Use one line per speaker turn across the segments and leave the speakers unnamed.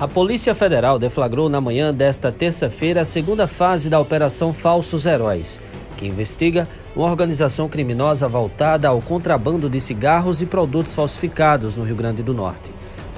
A Polícia Federal deflagrou na manhã desta terça-feira a segunda fase da Operação Falsos Heróis, que investiga uma organização criminosa voltada ao contrabando de cigarros e produtos falsificados no Rio Grande do Norte.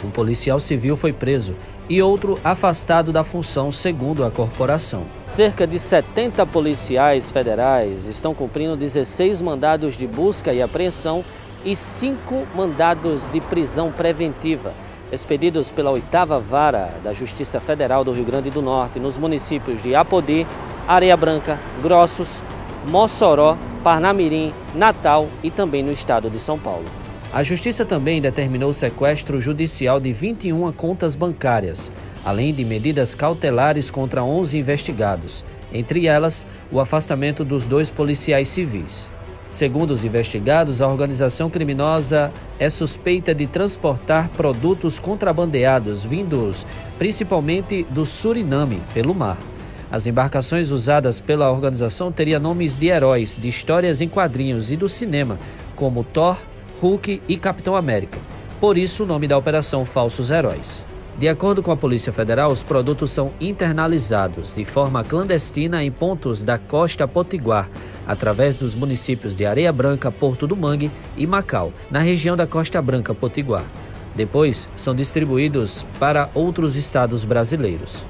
Um policial civil foi preso e outro afastado da função, segundo a corporação. Cerca de 70 policiais federais estão cumprindo 16 mandados de busca e apreensão e cinco mandados de prisão preventiva expedidos pela oitava vara da Justiça Federal do Rio Grande do Norte nos municípios de Apodi, Areia Branca, Grossos, Mossoró, Parnamirim, Natal e também no estado de São Paulo. A Justiça também determinou o sequestro judicial de 21 contas bancárias, além de medidas cautelares contra 11 investigados, entre elas o afastamento dos dois policiais civis. Segundo os investigados, a organização criminosa é suspeita de transportar produtos contrabandeados vindos principalmente do Suriname pelo mar. As embarcações usadas pela organização teriam nomes de heróis de histórias em quadrinhos e do cinema, como Thor, Hulk e Capitão América. Por isso, o nome da operação Falsos Heróis. De acordo com a Polícia Federal, os produtos são internalizados de forma clandestina em pontos da costa potiguar, através dos municípios de Areia Branca, Porto do Mangue e Macau, na região da Costa Branca Potiguar. Depois, são distribuídos para outros estados brasileiros.